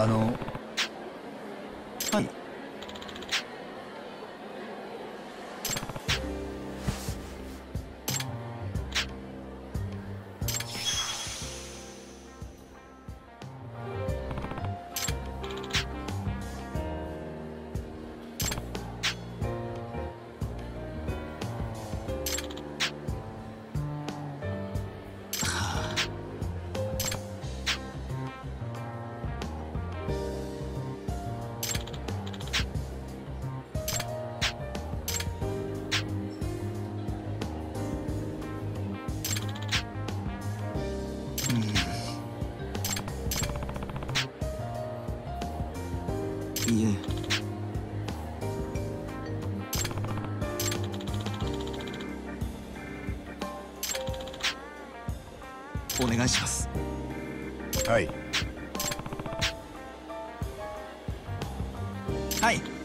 あのお願いします。はい。はい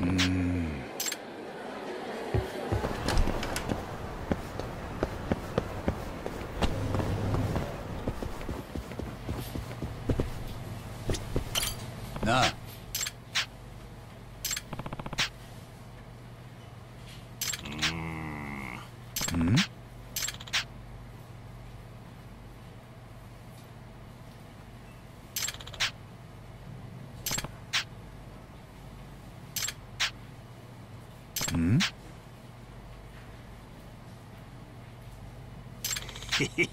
うーん。なあ。うん。うん？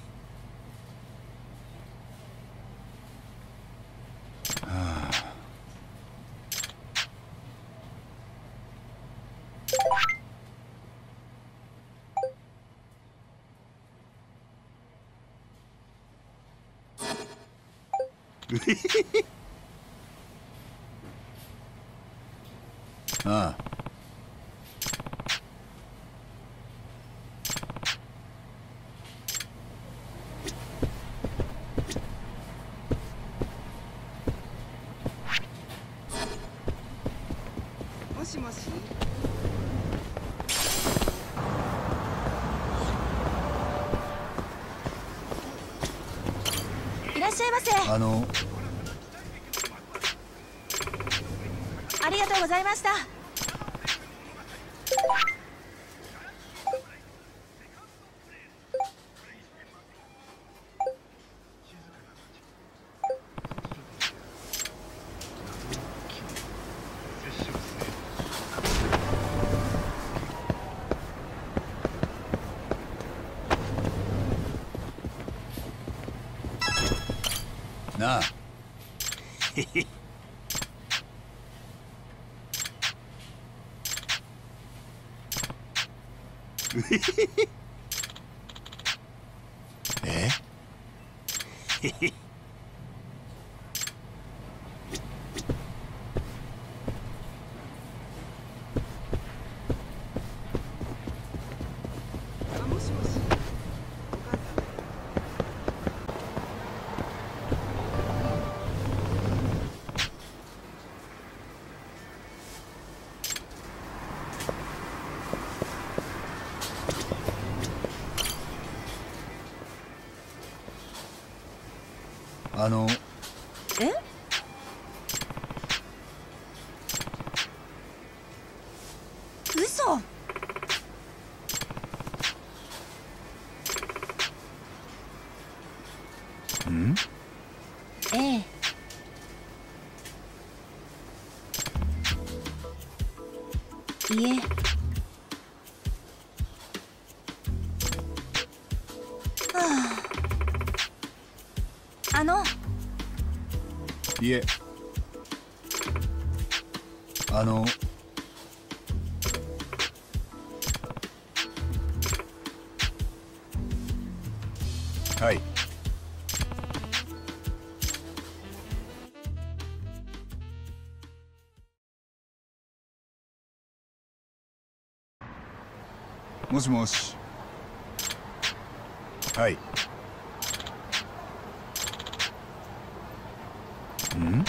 はあああもしもしいらっしゃいませ。あの。ありがとうございましたな。え？あのえ？嘘。うん？ええ。いえいえ。あの。はい。もしもし。はい。ん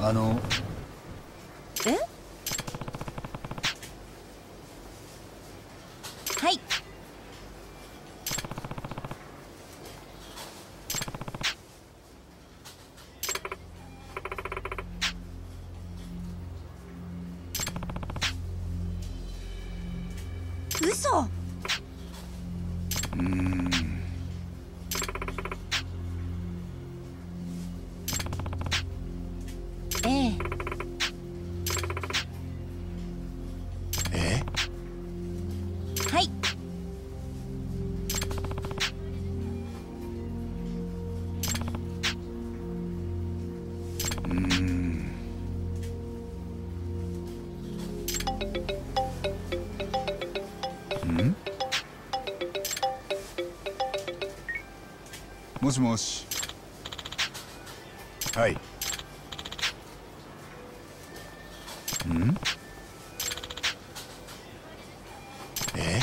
あのえ？はい。嘘。うーんもしもし。はい。ん？え？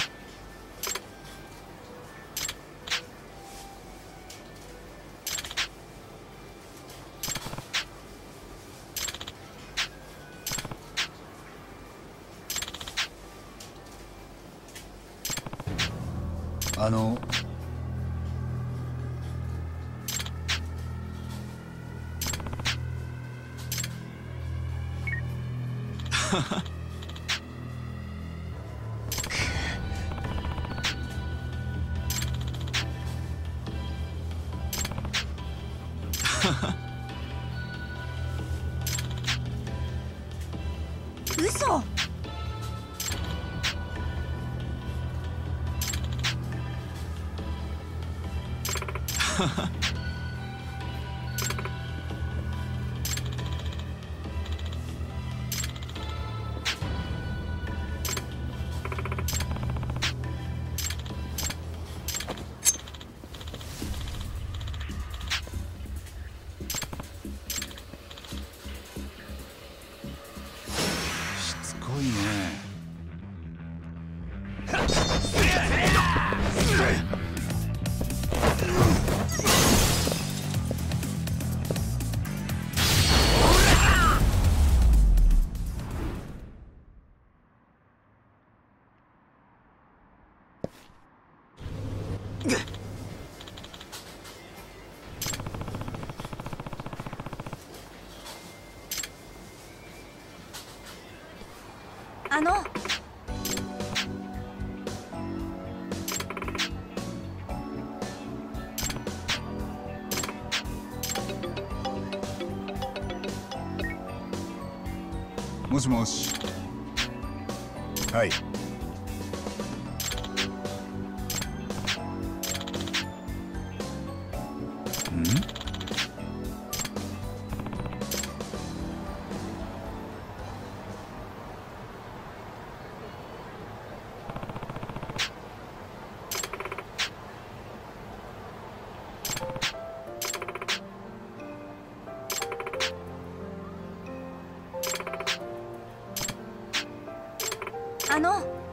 あの嘘。し つこいね もしもし。はい。あの。